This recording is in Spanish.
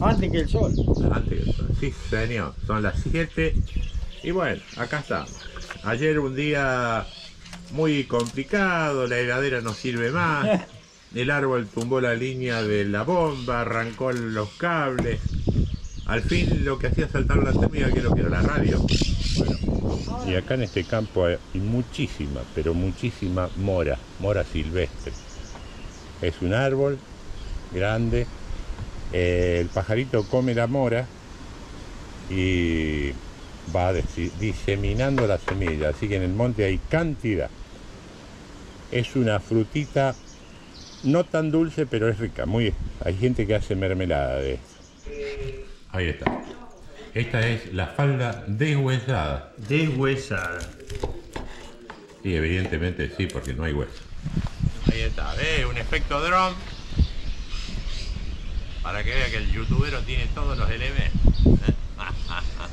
Antes que el sol. Antes que el sol. Sí, señor. Son las 7. Y bueno, acá estamos. Ayer un día muy complicado, la heladera no sirve más. El árbol tumbó la línea de la bomba, arrancó los cables. Al fin lo que hacía saltar la semilla, que lo que era la radio. y acá en este campo hay muchísima, pero muchísima mora, mora silvestre. Es un árbol grande. Eh, el pajarito come la mora y va diseminando la semilla. Así que en el monte hay cantidad. Es una frutita no tan dulce, pero es rica. Muy, hay gente que hace mermelada de esto. Ahí está. Esta es la falda deshuesada. Deshuesada. Y evidentemente sí, porque no hay hueso. Ahí está, ¿ves? Un efecto drone. Para que vea que el youtubero tiene todos los elementos.